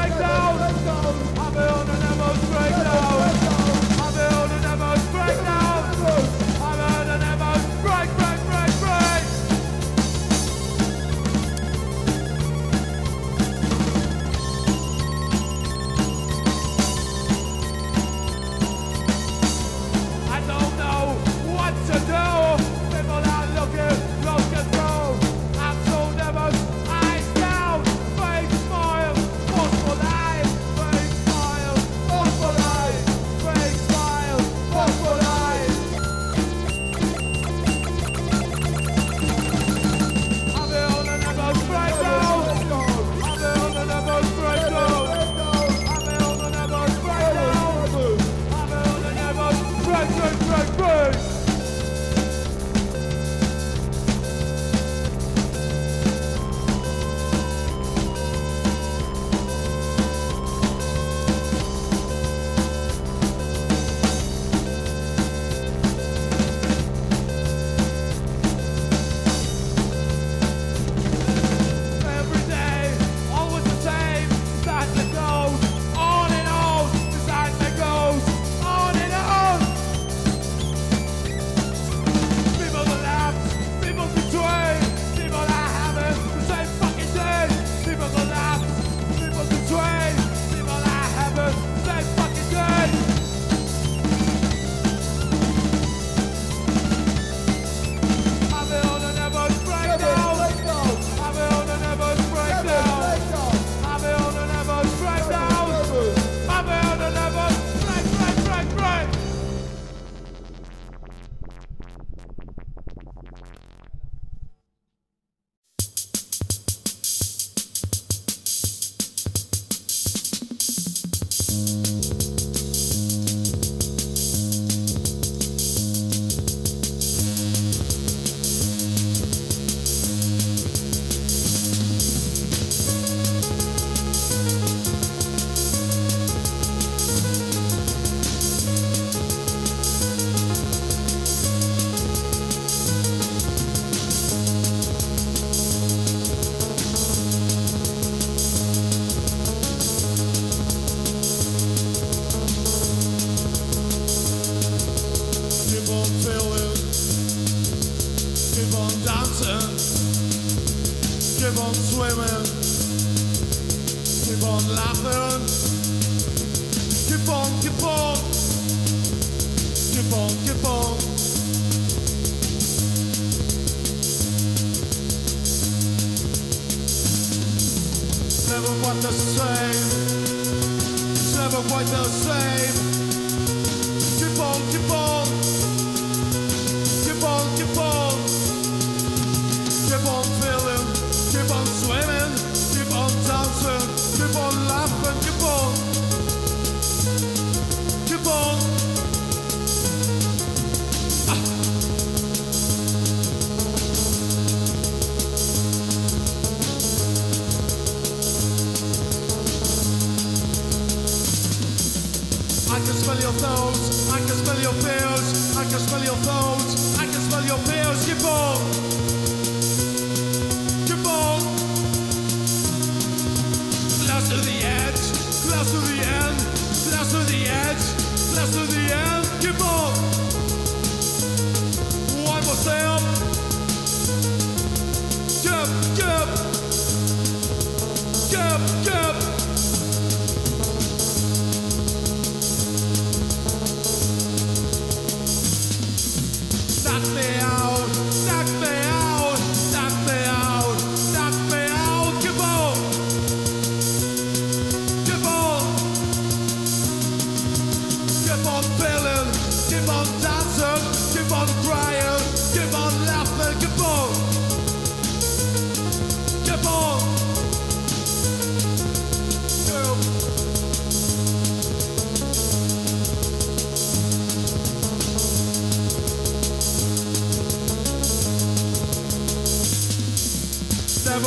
like that.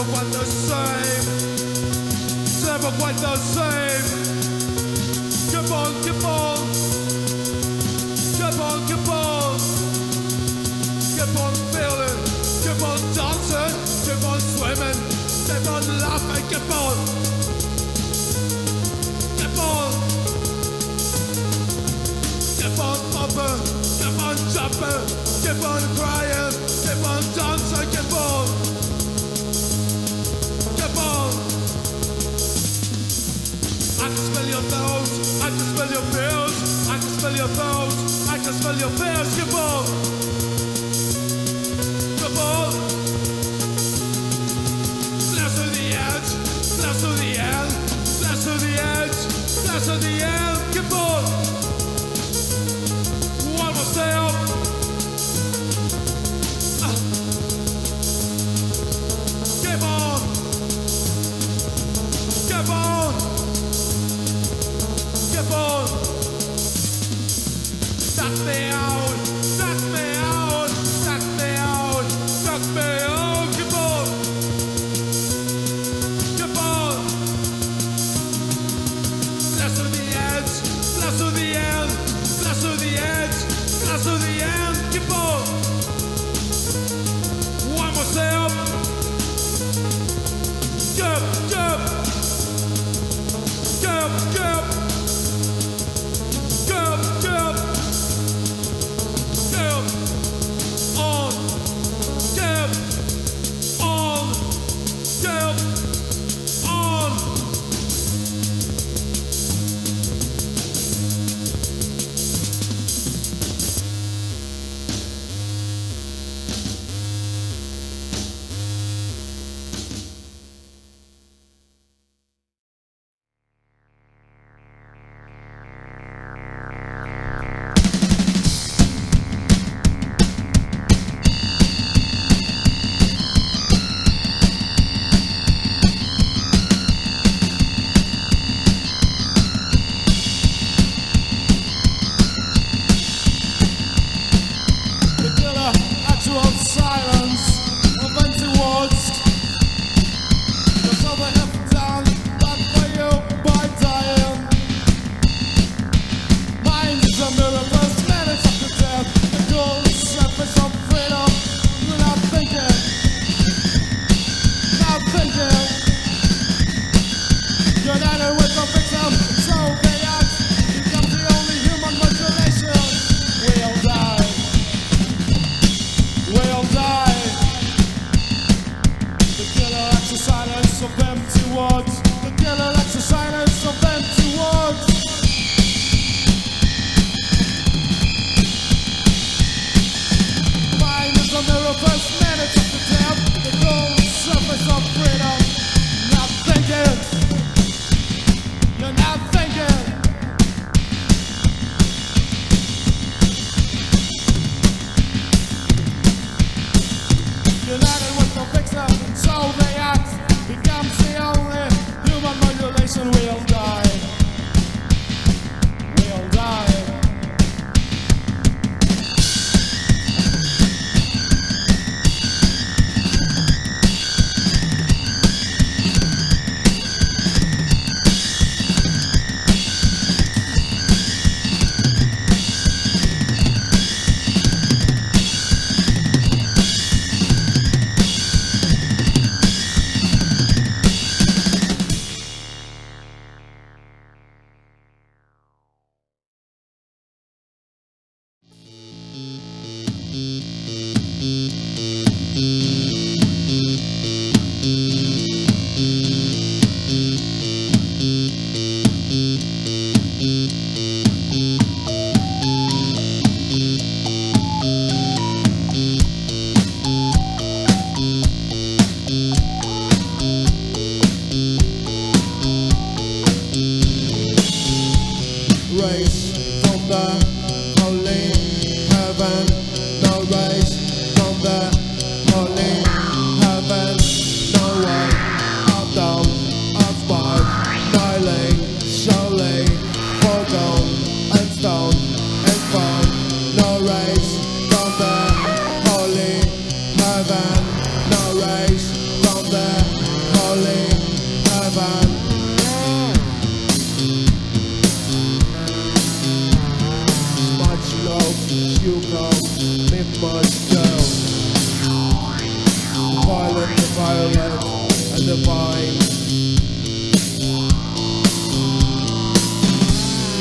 never quite the same. It's never quite the same. Keep on, keep on. keep on, keep on. Keep on, feeling. keep on, dancing. keep on, swimming. keep on, laughing. keep on. Keep on. keep on, popping. keep on, jumping. keep on, crying. keep on, dancing. keep on. your thoughts. I can smell your pills. I can smell your thoughts. I can smell your fears. You both.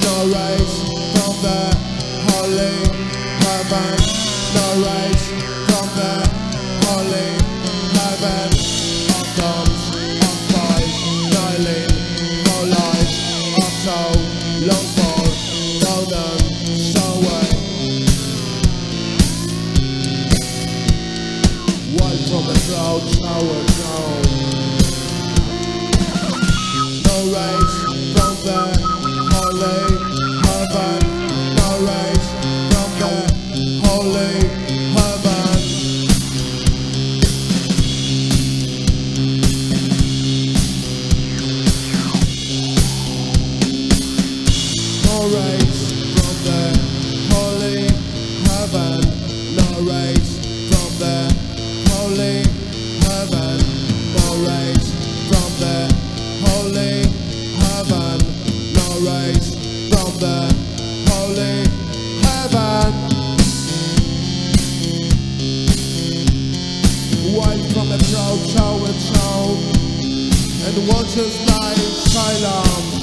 No race from the holy heaven. No race. the waters just like Thailand.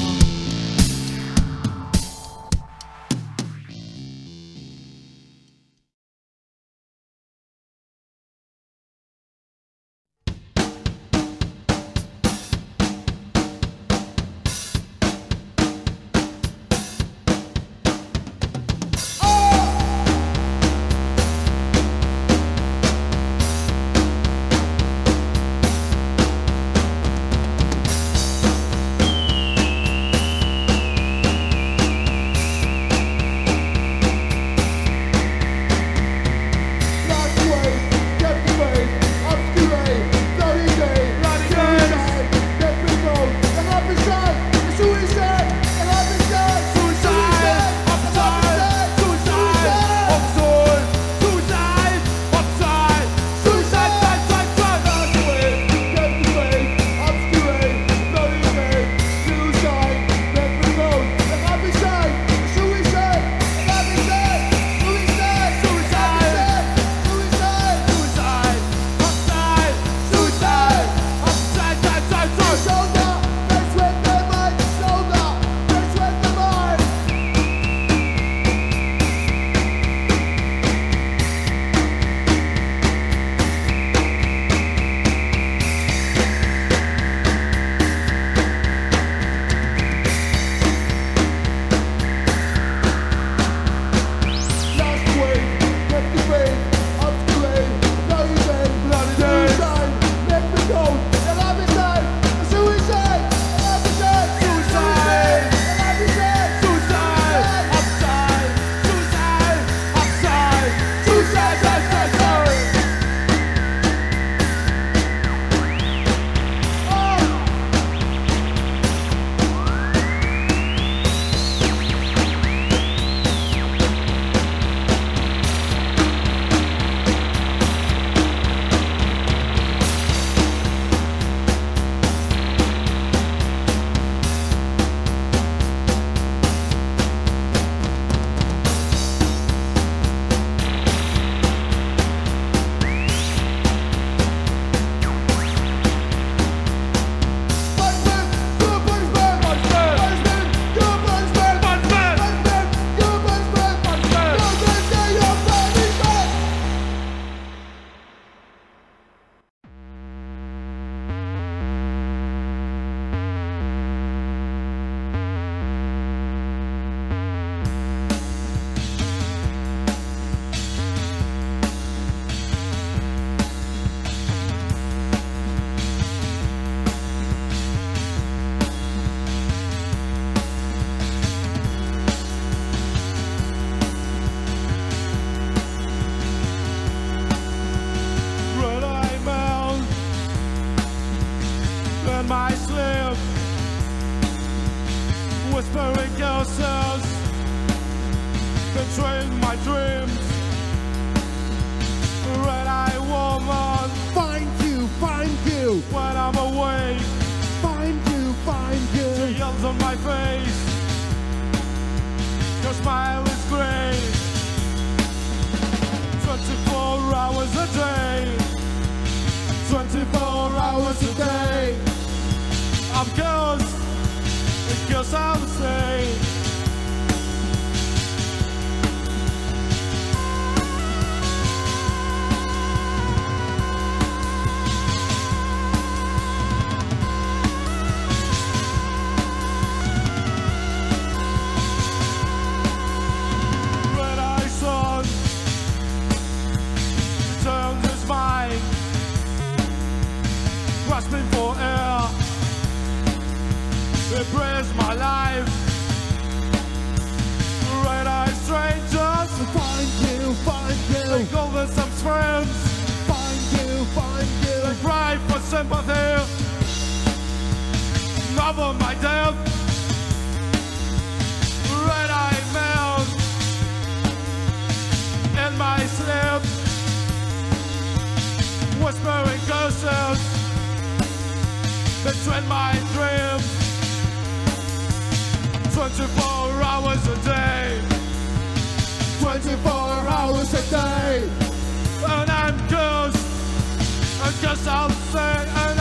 whispering curses Betraying my dreams. Red eye woman Find you, find you. When I'm awake Find you, find you. She yells on my face. Your smile is grey 24 hours a day. 24 hours a day. I'm ghost cause I'll say over my death. Red-eyed males in my sleep, whispering curses between my dreams. 24 hours a day. 24 hours a day. And I'm cursed, I guess I'll say,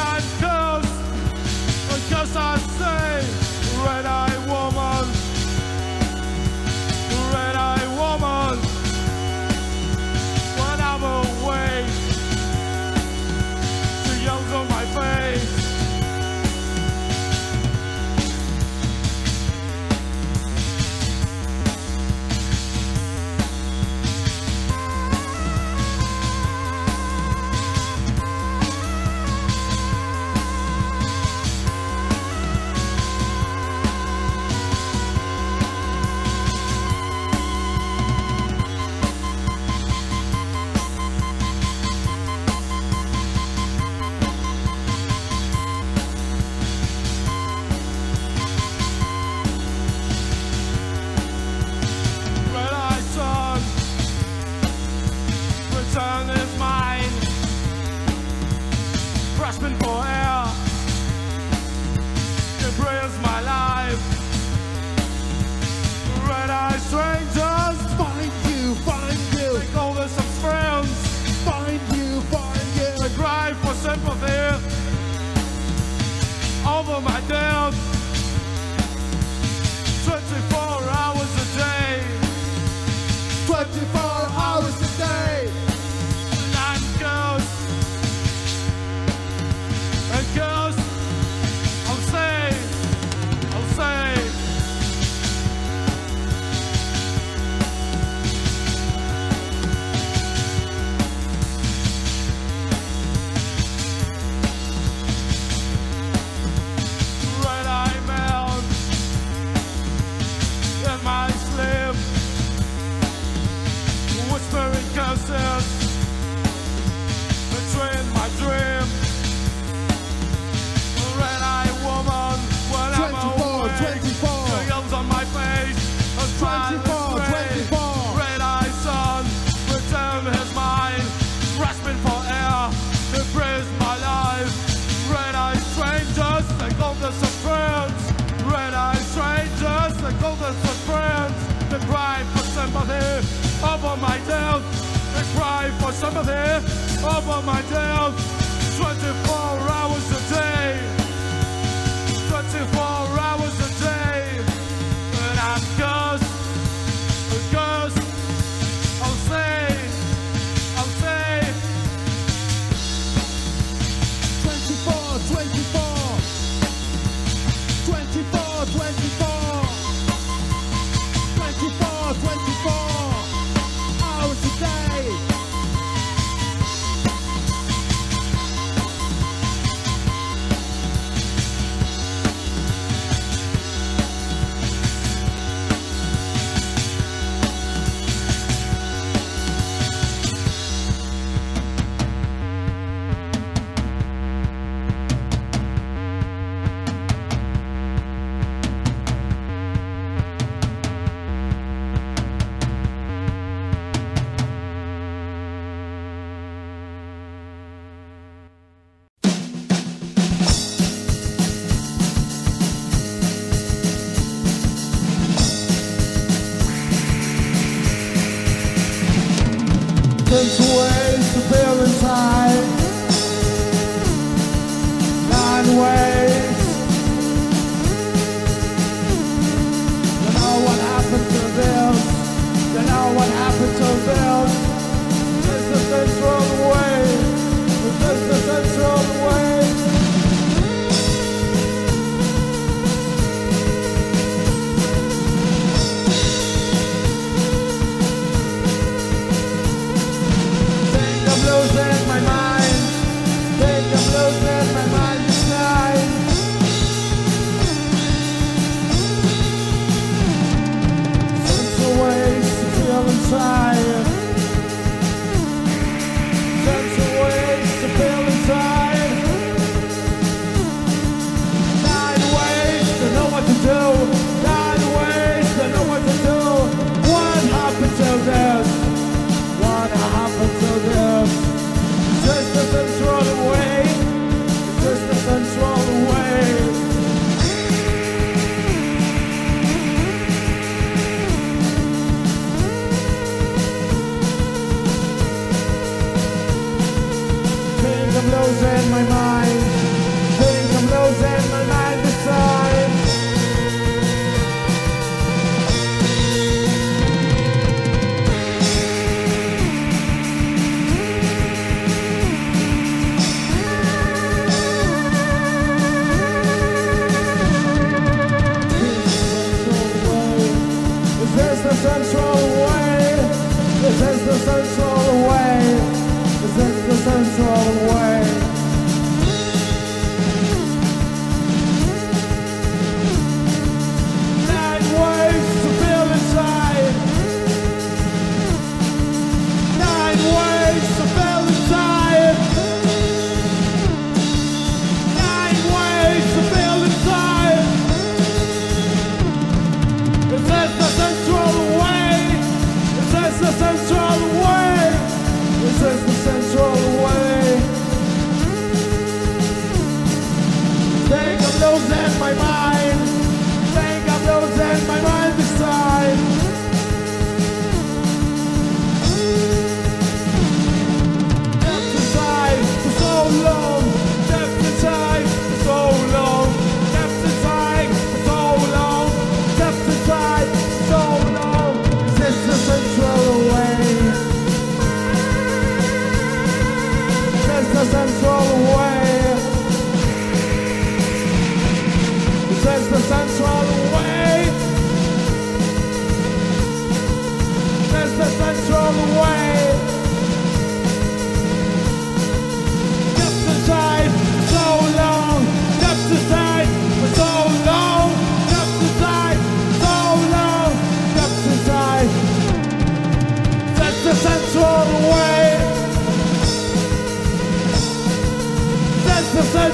Losing my mind.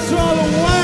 to all the